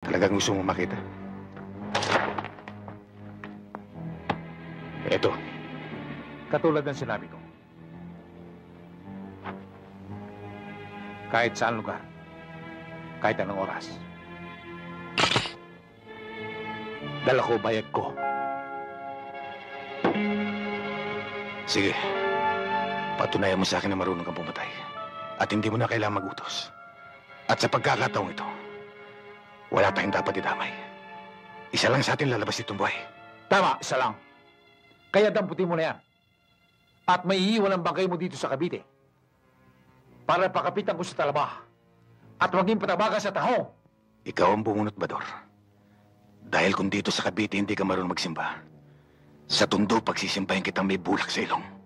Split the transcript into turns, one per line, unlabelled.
Talagang gusto mo makita? Eto. Katulad ng sinabi ko. Kahit saan lugar, kahit anong oras. Dala ko bayag ko. Sige. Patunayan mo sa akin na marunong kang pumatay. At hindi mo na kailangang magutos. At sa pagkakataong ito, wala tayong dapat idamay. Isa lang sa atin lalabas itong buhay.
Tama, isa lang. Kaya damputin mo na yan. At may iiwan ang bangkay mo dito sa Cavite. Para pakapitan ko sa talaba. At maging patabaga sa taho.
Ikaw ang bumunot, Bador. Dahil kung dito sa Cavite hindi ka marunong magsimba, sa tundo pagsisimbahin kitang may bulak sa ilong.